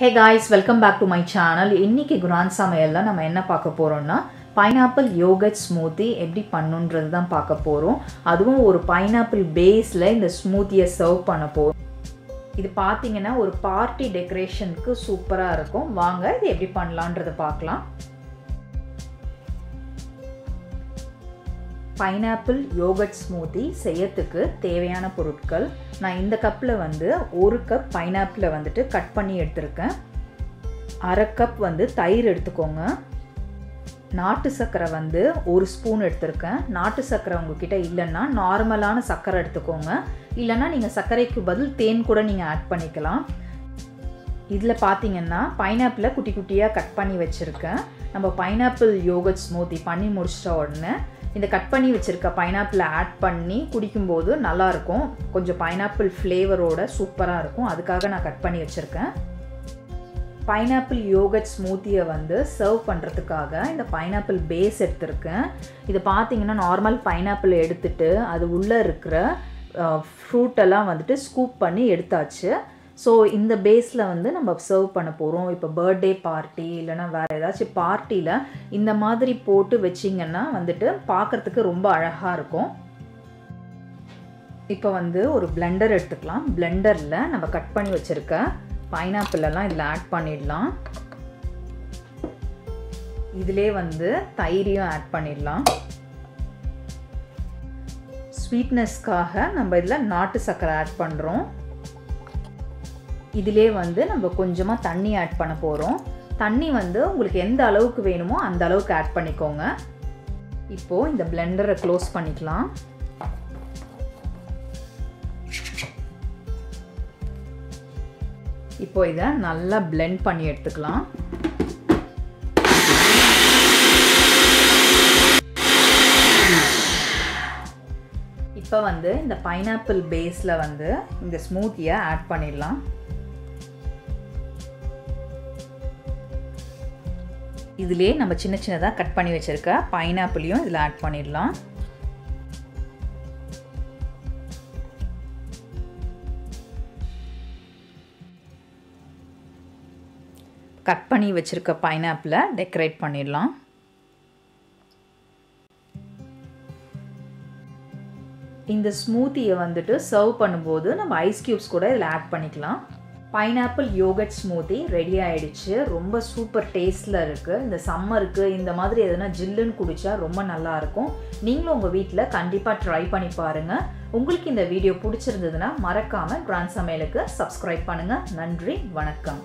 Hey guys welcome back to my channel இன்றைக்கி குரான் சமையலில் நம்ம என்ன பார்க்க போகிறோம்னா பைனாப்பிள் யோகட் ஸ்மூத்தி எப்படி பண்ணுன்றது தான் பார்க்க போகிறோம் அதுவும் ஒரு பைனாப்பிள் பேஸில் இந்த ஸ்மூத்தியை சர்வ் பண்ண போகிறோம் இது பார்த்தீங்கன்னா ஒரு பார்ட்டி டெக்கரேஷனுக்கு சூப்பராக இருக்கும். வாங்க இது எப்படி பண்ணலான்றதை பார்க்கலாம். பைனாப்பிள் யோகட் ஸ்மூத்தி செய்யறதுக்கு தேவையான பொருட்கள். நான் இந்த கப்பில் வந்து ஒரு கப் பைனாப்பிளை வந்துட்டு கட் பண்ணி எடுத்திருக்கேன். அரை கப் வந்து தயிர் எடுத்துக்கோங்க. நாட்டு சர்க்கரை வந்து ஒரு ஸ்பூன் எடுத்திருக்கேன். நாட்டு சர்க்கரை உங்ககிட்ட இல்லைன்னா நார்மலான சர்க்கரை எடுத்துக்கோங்க. இல்லைன்னா நீங்கள் சர்க்கரைக்கு பதில் தேன் கூட நீங்கள் ஆட் பண்ணிக்கலாம். இதில் பார்த்தீங்கன்னா பைனாப்பிளை குட்டி குட்டியாக கட் பண்ணி வச்சுருக்கேன். நம்ம பைனாப்பிள் யோகட் ஸ்மூத்தி பண்ணி முடிச்சிட்ட உடனே இந்த கட் பண்ணி வச்சுருக்க பைனாப்பிளை ஆட் பண்ணி குடிக்கும்போது நல்லாயிருக்கும். கொஞ்சம் பைனாப்பிள் ஃப்ளேவரோட சூப்பராக இருக்கும். அதுக்காக நான் கட் பண்ணி வச்சுருக்கேன். பைனாப்பிள் யோகட் ஸ்மூத்தியை வந்து சர்வ் பண்ணுறதுக்காக இந்த பைனாப்பிள் பேஸ் எடுத்திருக்கேன். இது பார்த்தீங்கன்னா நார்மல் பைனாப்பிள் எடுத்துட்டு அது உள்ளே இருக்கிற ஃப்ரூட்டெல்லாம் வந்துட்டு ஸ்கூப் பண்ணி எடுத்தாச்சு. ஸோ இந்த பேஸில் வந்து நம்ம சர்வ் பண்ண போகிறோம் இப்போ பர்த்டே பார்ட்டி இல்லைனா வேறு ஏதாச்சும் பார்ட்டியில் இந்த மாதிரி போட்டு வச்சிங்கன்னா வந்துட்டு பார்க்குறதுக்கு ரொம்ப அழகாக இருக்கும். இப்போ வந்து ஒரு பிளெண்டர் எடுத்துக்கலாம். பிளெண்டரில் நம்ம கட் பண்ணி வச்சுருக்க பைனாப்பிள் எல்லாம் இதில் ஆட் பண்ணிடலாம். இதிலே வந்து தயிரையும் ஆட் பண்ணிடலாம். ஸ்வீட்னஸ்க்காக நம்ம இதில் நாட்டு சர்க்கரை ஆட் பண்ணுறோம் இதிலே வந்து நம்ம கொஞ்சமாக தண்ணி ஆட் பண்ண போகிறோம் தண்ணி வந்து உங்களுக்கு எந்த அளவுக்கு வேணுமோ அந்த அளவுக்கு ஆட் பண்ணிக்கோங்க. இப்போது இந்த பிளெண்டரை க்ளோஸ் பண்ணிக்கலாம். இப்போ இதை நல்லா பிளெண்ட் பண்ணி எடுத்துக்கலாம். இப்போ வந்து இந்த பைனாப்பிள் பேஸில் வந்து இந்த ஸ்மூத்தியை ஆட் பண்ணிடலாம். இதிலே நம்ம சின்ன சின்னதாக கட் பண்ணி வச்சுருக்க பைனாப்பிளையும் இதில் ஆட் பண்ணிடலாம். கட் பண்ணி வச்சுருக்க பைனாப்பிளை டெக்கரேட் பண்ணிடலாம். இந்த ஸ்மூத்தியை வந்துட்டு சர்வ் பண்ணும்போது நம்ம ஐஸ் க்யூப்ஸ் கூட இதில் ஆட் பண்ணிக்கலாம். பைனாப்பிள் யோகட் ஸ்மூத்தி ரெடி ஆகிடுச்சு ரொம்ப சூப்பர் டேஸ்ட்டில் இருக்குது இந்த சம்மருக்கு இந்த மாதிரி எதனா ஜில்லுன்னு குடித்தா ரொம்ப நல்லாயிருக்கும். நீங்களும் உங்கள் வீட்டில் கண்டிப்பாக ட்ரை பண்ணி பாருங்கள் உங்களுக்கு இந்த வீடியோ பிடிச்சிருந்ததுன்னா மறக்காமல் கிராண்ட் சமையலுக்கு சப்ஸ்கிரைப் பண்ணுங்கள் நன்றி வணக்கம்.